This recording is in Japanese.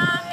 ます。